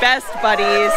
Best buddies.